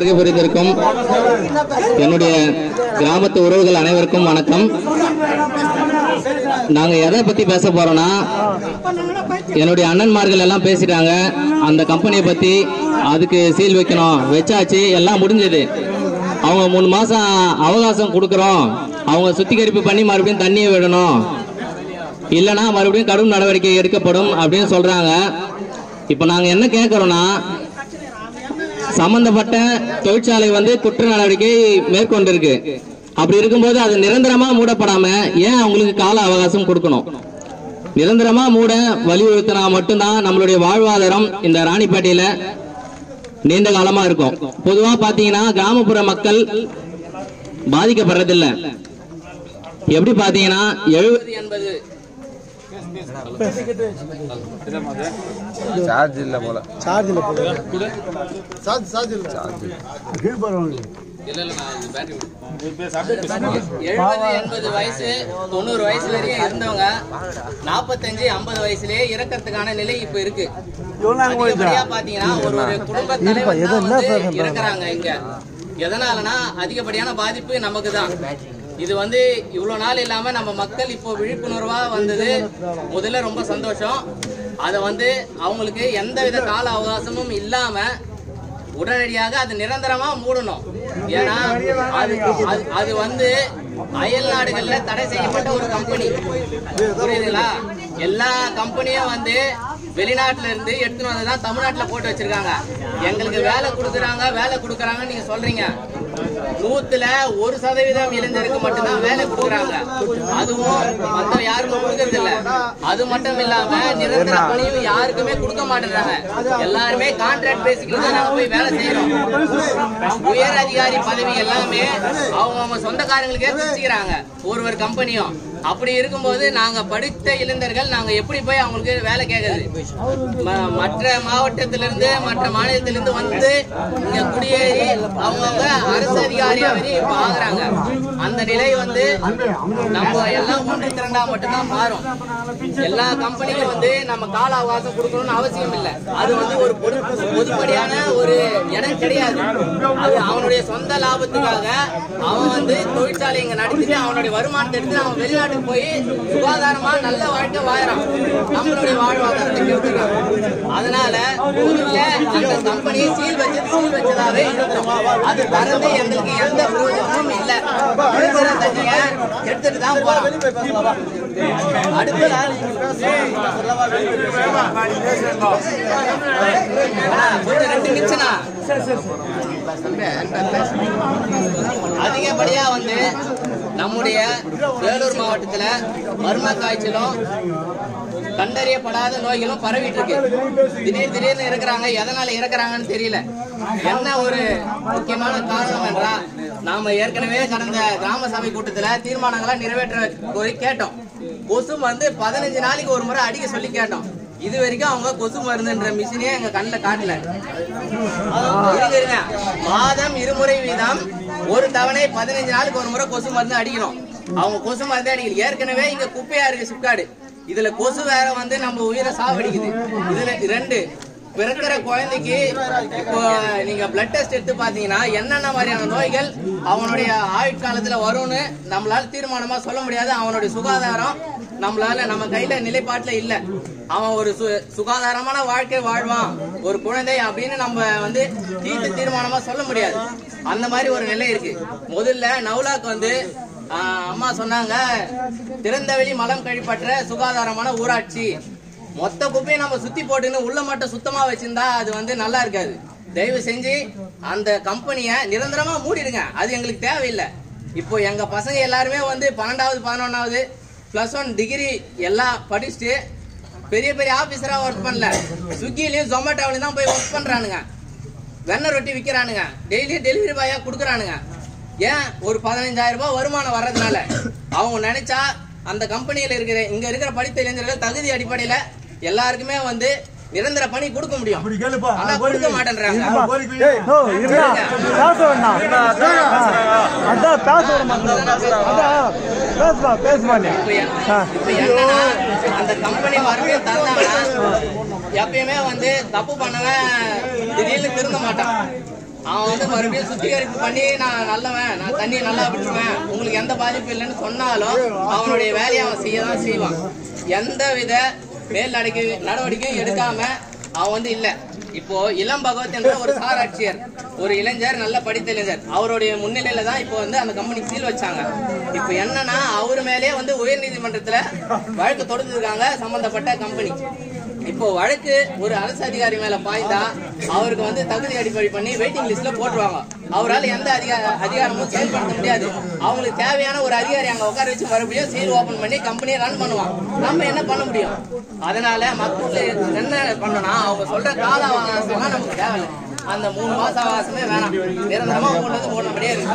வருகை புரிந்திருக்கும் என்னுடைய கிராமத்து உறவுகள் அனைவருக்கும் வணக்கம். நாங்க எதை பத்தி பேச போறோம்னா என்னுடைய அண்ணன்மார்கள் எல்லாம் பேசிட்டாங்க. அந்த கம்பெனியை பத்தி அதுக்கு சீல் வைக்கணும். வச்சாச்சு எல்லாம் முடிஞ்சது. அவங்க மூணு மாசம் அவகாசம் கொடுக்குறோம். அவங்க சுத்திகரிப்பு பண்ணி மறுபடியும் தண்ணியை விடணும். இல்லைன்னா மறுபடியும் கடும் நடவடிக்கை எடுக்கப்படும் அப்படின்னு சொல்றாங்க. இப்போ நாங்க என்ன கேட்கறோம்னா சம்பந்தப்பட்ட தொழிற்சாலை வந்து குற்ற நடவடிக்கை மேற்கொண்டிருக்கு. அப்படி இருக்கும்போது அது நிரந்தரமா மூடப்படாம ஏன் அவங்களுக்கு கால அவகாசம் கொடுக்கணும்? நிரந்தரமா மூட வலியுறுத்தினா மட்டும்தான் நம்மளுடைய வாழ்வாதாரம் இந்த ராணிப்பேட்டையில நீண்ட காலமா இருக்கும். பொதுவா பாத்தீங்கன்னா கிராமப்புற மக்கள் பாதிக்கப்படுறதில்லை. எப்படி பாத்தீங்கன்னா எழுபது எண்பது சார்ஜ் இல்ல போல. சார்ஜில் போடு சார்ஜ் சார்ஜ் இல்லை. கீழ்பறவங்க எழுபது எண்பது வயசு தொண்ணூறு வயசு இருந்தவங்க நாற்பத்தஞ்சு ஐம்பது வயசுலயே இறக்கறதுக்கான நிலை இப்ப இருக்கு. பாத்தீங்கன்னா ஒரு ஒரு குடும்ப தலைவர் இறக்குறாங்க இங்க. எதனாலனா அதிகப்படியான பாதிப்பு நமக்கு தான் இது வந்து இவ்வளவு நாள் இல்லாம நம்ம மக்கள் இப்போ விழிப்புணர்வா வந்தது. முதல்ல ரொம்ப சந்தோஷம். அதை வந்து அவங்களுக்கு எந்த வித கால அவகாசமும் இல்லாம உடனடியாக அது நிரந்தரமா மூடணும். ஏன்னா அது அது- வந்து அயல் நாடுகள்ல தடை செய்யப்பட்ட ஒரு கம்பெனி புரியுதுங்களா? எல்லா கம்பெனியும் வந்து வெளிநாட்டுல இருந்து எடுத்துன்னு வந்து தான் தமிழ்நாட்டுல போட்டு வச்சிருக்காங்க. எங்களுக்கு வேலை கொடுக்குறாங்க வேலை கொடுக்குறாங்கன்னு நீங்க சொல்றீங்க. நூத்துல ஒரு சதவீதம் இளைஞருக்கு மட்டும்தான் வேலை கொடுக்குறாங்க. அதுவும் மத்த யாருமே கொடுக்கறது இல்ல. அது மட்டும் இல்லாம நிரந்தர பணியும் யாருக்குமே கொடுக்க மாட்டேங்கிறாங்க எல்லாருமே கான்ட்ராக்ட் பேசிக்கல தான் நாங்க போய் வேலை செய்யறோம் உயர் அதிகாரி பதவி எல்லாமே அவங்க அவங்க சொந்தக்காரங்களுக்கே பிரிச்சுக்கிறாங்க ஒரு ஒரு கம்பெனியும் அப்படி இருக்கும்போது நாங்க படித்த இளைஞர்கள் நாங்க எப்படி போய் அவங்களுக்கு வேலை கேட்கறது? மற்ற மாவட்டத்திலிருந்து மற்ற மாநிலத்திலிருந்து வந்து இங்க குடியேறி அவங்கவுங்க அரசு அதிகாரியாவே இப்ப ஆகுறாங்க அந்த நிலை வந்து நம்ம எல்லாம் ஒன்று திரண்டா மட்டும்தான் மாறும். எல்லா கம்பெனிக்கும் வந்து நம்ம கால அவகாசம் கொடுக்கணும்னு அவசியம் இல்லை அது வந்து ஒரு பொது- பொதுப்படியான ஒரு இடம் கிடையாது அது அவனுடைய சொந்த லாபத்துக்காக அவன் வந்து தொழிற்சாலை இங்க நடத்திட்டு அவனுடைய வருமானத்தை எடுத்து அவன் வெளிநாட்டுக்கு போய் சுகாதாரமா நல்ல வாழ்க்கை வாழறான் நம்மளுடைய வாழ்வாதாரத்தை கேட்டுறான் அதனால ஊர்ல அந்த கம்பெனியை சீல் வச்சு சீல் வச்சதாவே அது தரது எங்களுக்கு எந்த பிரயோஜனமும் இல்ல தண்ணிய எடுத்துட்டு தான் போறான் அடுத்த நிமிஷம்னா அதிகப்படியா வந்து நம்முடைய வேலூர் மாவட்டத்துல மர்ம காய்ச்சலும் கண்டறியப்படாத நோய்களும் பரவிட்டு இருக்கு திடீர் திடீர்னு இருக்கிறாங்க. எதனால இறக்குறாங்கன்னு தெரியல. என்ன ஒரு முக்கியமான காரணம் என்றால் நாம ஏற்கனவே கடந்த கிராம சபை கூட்டத்துல தீர்மானங்களை நிறைவேற்ற கோரி கேட்டோம். கொசு வந்து பதினஞ்சு நாளைக்கு ஒரு முறை அடிக்க சொல்லி கேட்டோம். இது வரைக்கும் அவங்க கொசு மருந்துன்ற மிஷினே எங்க கண்ணில் காட்டல. இருங்க, இருங்க. மாதம் இருமுறை வீதம் ஒரு தவணை பதினஞ்சு நாளுக்கு ஒரு முறை கொசு மருந்து அடிக்கணும். அவங்க கொசு மருந்து அடிக்கல. ஏற்கனவே இங்க குப்பையா இருக்கு சிப்காடு. இதுல கொசு வேற வந்து நம்ம உயிரை சாவடிக்குது. இதுல ரெண்டு பிறக்கிற குழந்தைக்கு இப்போ நீங்க பிளட் டெஸ்ட் எடுத்து பாத்தீங்கன்னா என்னென்ன மாதிரியான நோய்கள் அவனுடைய ஆயுட்காலத்துல வரும்னு நம்மளால தீர்மானமா சொல்ல முடியாது. அவனுடைய சுகாதாரம் நம்மளால நம்ம கையில நிலைப்பாட்டுல இல்ல. அவன் ஒரு சு- சுகாதாரமான வாழ்க்கை வாழ்வான். ஒரு குழந்தை அப்படின்னு நம்ம வந்து தீர்த்து தீர்மானமா சொல்ல முடியாது. அந்த மாதிரி ஒரு நிலை இருக்கு. முதல்ல நவுலாக்கு வந்து அம்மா சொன்னாங்க திறந்தவெளி மலம் கழிப்பற்ற சுகாதாரமான ஊராட்சி. மொத்த குப்பையும் நம்ம சுத்தி போட்டுன்னு உள்ள மட்டும் சுத்தமா வச்சிருந்தா அது வந்து நல்லா இருக்காது. தயவு செஞ்சு அந்த கம்பெனியை நிரந்தரமா மூடிடுங்க. அது எங்களுக்கு தேவையில்லை. இப்போ எங்க பசங்க எல்லாருமே வந்து பன்னெண்டாவது பதினொன்னாவது பிளஸ் ஒன் டிகிரி எல்லாம் படிச்சுட்டு பெரிய பெரிய ஆபீசரா ஒர்க் பண்ணல. ஸ்விக்கிலையும் ஜொமேட்டோவிலையும் தான் போய் ஒர்க் பண்றானுங்க. வெண்ணெய் ரொட்டி விற்கிறானுங்க டெய்லி டெலிவரி பாயா கொடுக்குறானுங்க. ஏன்? ஒரு பதினஞ்சாயிரம் ரூபாய் வருமானம் வர்றதுனால. அவங்க நினைச்சா அந்த கம்பெனியில இருக்கிற இங்க இருக்கிற படித்த இளைஞர்கள் தகுதி அடிப்படையில எல்லாருக்குமே வந்து நிரந்தர பணி கொடுக்க முடியும். ஆனா கொடுக்க மாட்டேன்றாங்க. பேச வேண்டாம். அதான் பேச பேசுவா பேசுவா அந்த கம்பெனி மறுபடியும் தந்தாங்கன்னா எப்பயுமே வந்து தப்பு பண்ணவன் திடீர்னு திருந்த மாட்டான். அவன் வந்து மறுபடியும் சுத்திகரிப்பு பண்ணி நான் நல்லவன் நான் தண்ணியை நல்லா விட்டுருவேன் உங்களுக்கு எந்த பாதிப்பும் இல்லைன்னு சொன்னாலும் அவனுடைய வேலையை அவன் செய்ய தான் செய்வான். எந்த வித மேல் நடவடிக்கை எடுக்காம அவன் வந்து இல்ல. இப்போ இளம் பகவத் என்ற ஒரு சாராட்சியர் ஒரு இளைஞர் நல்ல படித்த இளைஞர் அவருடைய முன்னிலையில தான் இப்போ வந்து அந்த கம்பெனி சீல் வச்சாங்க. இப்போ என்னன்னா அவர் மேலே வந்து உயர் நீதிமன்றத்துல வழக்கு தொடுத்திருக்காங்க சம்பந்தப்பட்ட கம்பெனி இப்போ வழக்கு ஒரு அரசு அதிகாரி மேல பாய்ந்தா அவருக்கு வந்து தகுதி அடிப்படை பண்ணி வெயிட்டிங் லிஸ்ட்ல போட்டுருவாங்க. அவரால் எந்த அதிகார அதிகாரமும் செயல்படுத்த முடியாது. அவங்களுக்கு தேவையான ஒரு அதிகாரி அங்க உட்கார வச்சு மறுபடியும் சீல் ஓபன் பண்ணி கம்பெனியை ரன் பண்ணுவான். நம்ம என்ன பண்ண முடியும்? அதனால மக்கள் என்ன பண்ணனா அவங்க சொல்ற கால அவகாசம்லாம் நமக்கு தேவையில்லை. அந்த மூணு மாச அவகாசமே வேணாம். நிரந்தரமா ஓடுறது ஓடுனபடியே இருக்கு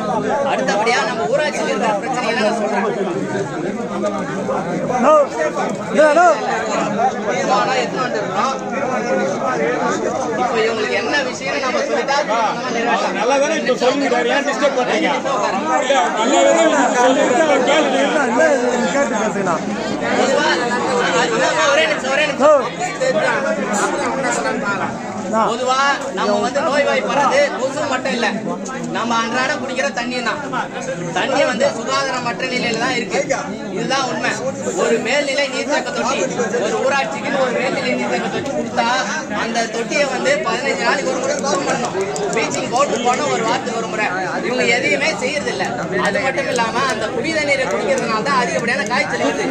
அடுத்தபடியா நம்ம ஊராட்சியில் இருக்கிற பிரச்சனை என்ன சொல்றேன். நோ நோ நோ தீர்மானம் எத்தனை வந்துருக்கோம் இப்போ இவங்களுக்கு என்ன விஷயம் நம்ம சொல்லிட்டா. நல்லா தானே இப்ப சொல்லிருக்காரு ஏன் டிஸ்டர்ப் பண்றீங்க கேட்டு பேசுங்கண்ணா பொதுவா, அது ஒரே நிமிஷம், ஒரே நிமிஷம். பொதுவா நம்ம வந்து நோய்வாய்ப்படுறது கொசு மட்டும் இல்ல. நம்ம அன்றாட குடிக்கிற தண்ணி தான். தண்ணி வந்து சுகாதாரமற்ற நிலையில தான் இருக்கு. இதுதான் உண்மை. ஒரு மேல்நிலை நீர்த்தேக்க தொட்டி ஒரு ஊராட்சிக்கு ஒரு மேல்நிலை நீர்த்தேக்க தொட்டி கொடுத்தா அந்த தொட்டியை வந்து பதினஞ்சு நாளைக்கு ஒரு முறை சுத்தம் பவுடர் போடணும் ஒரு வாரத்துக்கு ஒரு முறை இவங்க எதையுமே செய்யறது இல்ல அது மட்டும் இல்லாம அந்த குடித நீரை குடிக்கிறதுனால தான் அதிகப்படியான காய்ச்சல் வருது.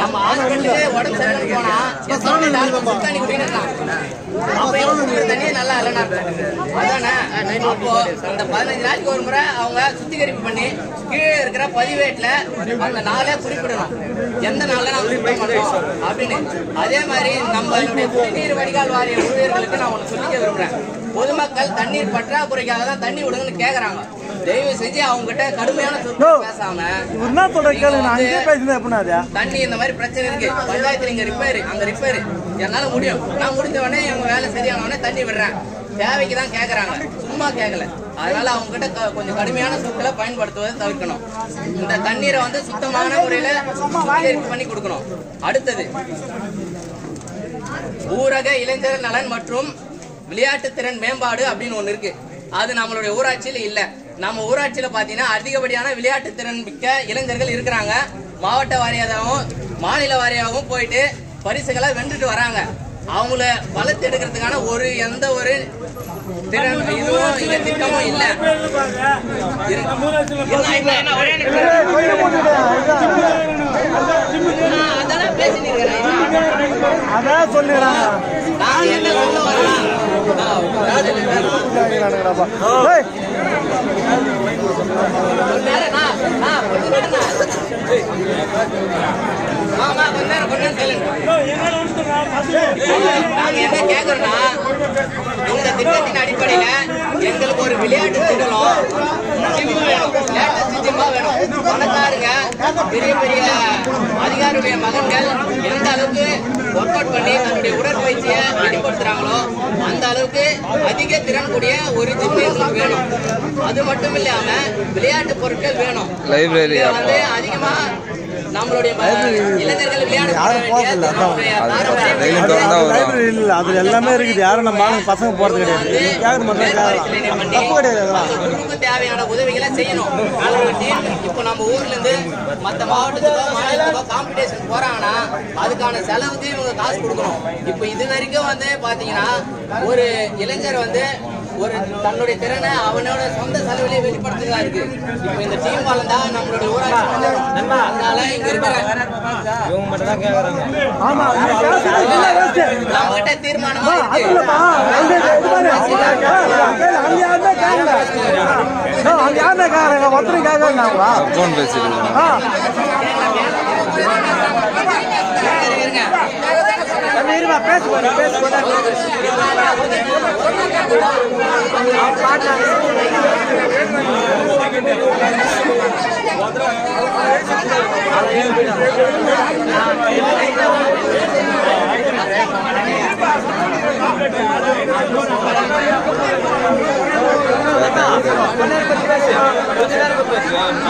நம்ம ஹாஸ்பிட்டலுக்கு உடம்பு சரியில்லைன்னு போனா எத்தனை டாக்டர் சுத்த தண்ணி குடிக்கலாம் அப்ப தண்ணி நல்லா இல்லைன்னா. அதானே? அப்போ அந்த பதினஞ்சு நாளைக்கு ஒரு முறை அவங்க சுத்திகரிப்பு பண்ணி கீழே இருக்கிற பதிவேட்டுல அந்த நாளே குறிப்பிடணும். எந்த நாள்ல நாங்க சுத்தம் பண்றோம் அப்படின்னு. அதே மாதிரி நம்மளுடைய குடிநீர் வடிகால் வாரிய ஊழியர்களுக்கு நான் ஒண்ணு சொல்லிக்க விரும்புறேன். பொதுமக்கள் தண்ணீர் பற்றாக்குறைக்காக தான் தண்ணி விடுங்கன்னு கேக்குறாங்க. தயவு செஞ்சு அவங்க கிட்ட கடுமையான சொற்கள் பேசாம என்ன சொல்ற கேளு நான் அங்கேயே பேசினேன் எப்படின்னா அது? தண்ணி இந்த மாதிரி பிரச்சனை இருக்கு. பஞ்சாயத்துல இங்க ரிப்பேர் அங்க ரிப்பேர் என்னால முடியும். நான் முடிஞ்ச உடனே எங்க வேலை சரியான உடனே தண்ணி விடுறேன். தேவைக்கு தான் கேக்குறாங்க. சும்மா கேட்கல அதனால அவங்க கிட்ட கொஞ்சம் கடுமையான சொற்களை பயன்படுத்துவதை தவிர்க்கணும். இந்த தண்ணீரை வந்து சுத்தமான முறையில சுத்திகரிப்பு பண்ணி கொடுக்கணும். அடுத்தது ஊரக இளைஞர் நலன் மற்றும் விளையாட்டு திறன் மேம்பாடு அப்படின்னு ஒண்ணு இருக்கு. அது நம்மளுடைய ஊராட்சியில இல்ல. நம்ம ஊராட்சியில பாத்தீங்கன்னா அதிகப்படியான விளையாட்டு திறன் மிக்க இளைஞர்கள் இருக்கிறாங்க. மாவட்ட வாரியாகவும் மாநில வாரியாகவும் போயிட்டு பரிசுகளை வென்றுட்டு வராங்க. அவங்கள வளர்த்து எடுக்கிறதுக்கான ஒரு எந்த ஒரு திறன் இதுவும் இங்க திட்டமும் இல்ல. அதெல்லாம் இருக்கிறேன் அதான் சொல்லிடுறாங்க நான் என்ன சொல்ல வரேன்னா, ஆ அது என்ன நடக்குதுடா ஏய் பெரிய பெரிய அதிகாரியுடைய மகன்கள் எந்த அளவுக்கு ஒர்க் அவுட் பண்ணி தன்னுடைய உடற்பயிற்சியை வெளிப்படுத்துறாங்களோ அந்த அளவுக்கு அதிக திறன் கூடிய ஒரு ஜிம் எங்களுக்கு வேணும். அது மட்டும் இல்லாம விளையாட்டு பொருட்கள் வேணும். வந்து அதிகமா நம்மளுடைய இளைஞர்கள் லைப்ரரி இல்ல அது எல்லாமே இருக்குது. யாரும் நம்ம பசங்க போறது கிடையாது. கேட்கற மட்டும் கேட்கலாம் தப்பு கிடையாது அதெல்லாம். அந்த குழுவுக்கு தேவையான உதவிகளை செய்யணும். இப்போ நம்ம ஊர்ல இருந்து மத்த மாவட்டத்துக்கோ மாநிலத்துக்கோ காம்படிஷன் போறாங்கன்னா அதுக்கான செலவுக்கு இவங்க காசு கொடுக்கணும். இப்போ இது வரைக்கும் வந்து பாத்தீங்கன்னா ஒரு இளைஞர் வந்து ஒரு தன்னுடைய திறனை அவனோட சொந்த செலவிலே வெளிப்படுத்துறதா இருக்கு இப்போ இந்த டீம் வளர்ந்தா நம்மளுடைய ஊராட்சி. அதனால இங்க இருக்கிற இவங்க மட்டும் தான் கேக்குறாங்க ஆமா. நம்ம கிட்ட தீர்மானமா அது இருக்கு அங்க இது பாரு. அங்க யாருமே கேட்கல ஆ, அங்க யாருமே கேட்கறாங்க ஒருத்தரும் கேட்கல அவங்க ஃபோன் பேசிட்டு ஆ இருங்க தம்பி, பேசு பேசு பேசுவாங்க